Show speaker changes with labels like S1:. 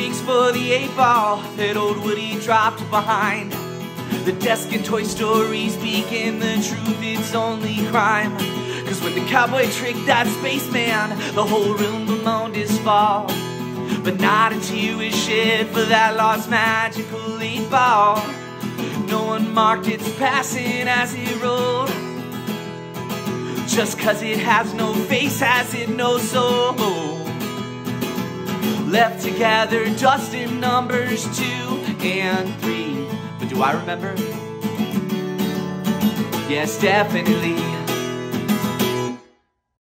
S1: speaks for the eight ball that old Woody dropped behind. The desk in Toy Story speaking the truth, it's only crime. Cause when the cowboy tricked that spaceman, the whole room bemoaned his fall. But not a tear was shed for that lost magical eight ball. No one marked its passing as it rolled. Just cause it has no face, has it no soul. Left together, dust in numbers two and three. But do I remember? Yes, definitely.